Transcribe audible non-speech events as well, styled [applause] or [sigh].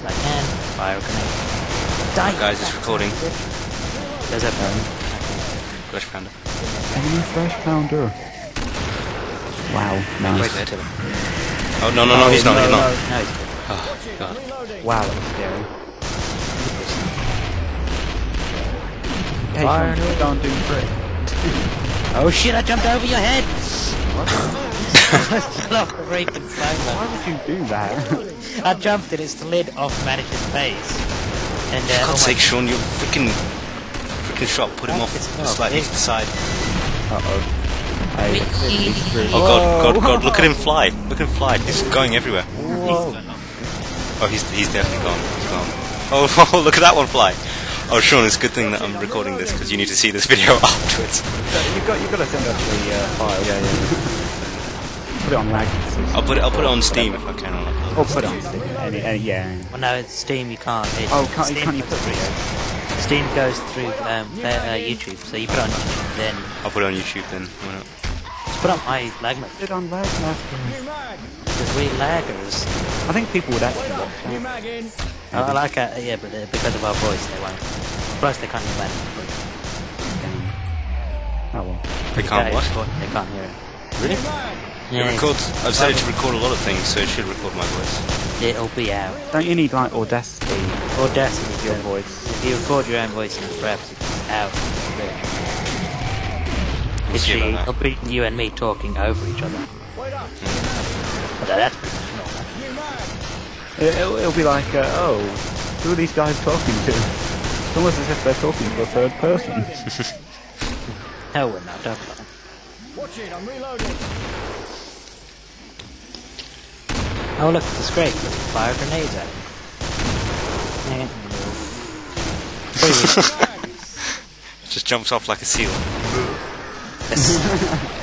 I can. Fire a grenade. Die! Guys, it's recording. There's a Flesh pounder. Enemy Flesh pounder. Wow, Wait, nice. dead. Oh no no no, he's not. no, He's no, not. No, he's good. Oh god. Wow, that was scary. Hey, Fire don't do three. Oh shit, I jumped over your head! I fell off the freaking Why would you do that? I jumped and it slid off Manish's face. And, uh, For oh God's sake, Shaun, you freaking freaking shot put him off It's not. slightly to the side. Uh-oh. I Oh god, god, god, look at him fly. Look at him fly. He's going everywhere. Whoa. Oh, he's he's definitely gone. He's gone. Oh, oh, [laughs] look at that one fly. Oh, Shaun, it's a good thing that I'm recording this because you need to see this [laughs] video afterwards. You've got, you've got to send us the uh, file. Yeah, yeah. Put it on lag. I'll put it. I'll put it on Steam if I can. On upload. Or put it on Steam. Any, any, yeah. Well, no, it's Steam, you can't. It, Oh, can't, Steam, can't you put videos? Steam goes through um, their, uh, YouTube, so you put it on YouTube, then I'll put it on YouTube then. Why not? just put on my lag Put it on lag, because we laggers. I think people would actually watch that. Oh, I like it, yeah, but uh, because of our voice, they won't. Plus, they can't even Oh well. They can't what? They can't hear it. Really? Yeah, It records. I've set it to record a lot of things, so it should record my voice. it'll be out. Don't you need like Audacity Audacity, with your voice? If you record your own voice in perhaps it's out. We'll It's see the, about it'll be you and me talking over each other. But that's professional. It, it'll, it'll be like, uh, oh, who are these guys talking to? It's almost as if they're talking to a third person. [laughs] Hell, we're not, don't lie. Oh look, it's a scrake. Fire grenades at him. [laughs] Eh, Just jumps off like a seal. Yes. [laughs]